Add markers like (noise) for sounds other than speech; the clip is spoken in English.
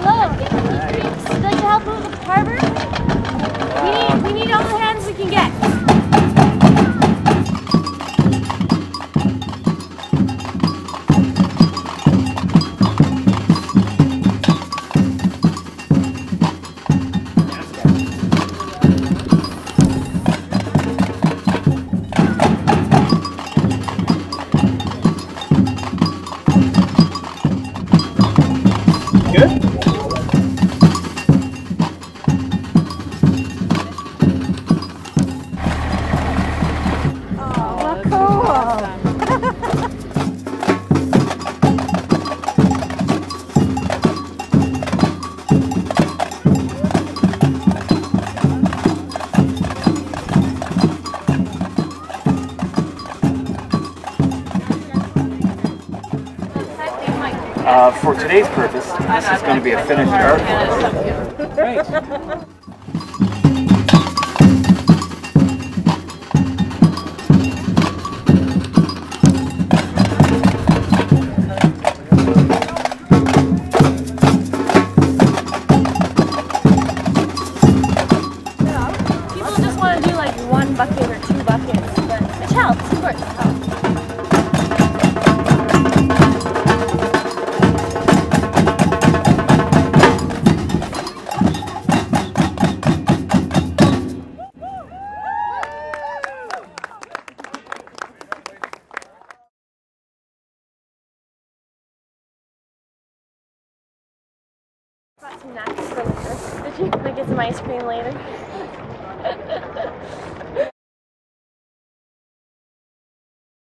Look. Uh, for today's purpose, this is going to be a finished artwork. Great. Bucket or two buckets, but it helps, of course. Helps. Got some snacks for later. (laughs) Did you like get some ice cream later? (laughs)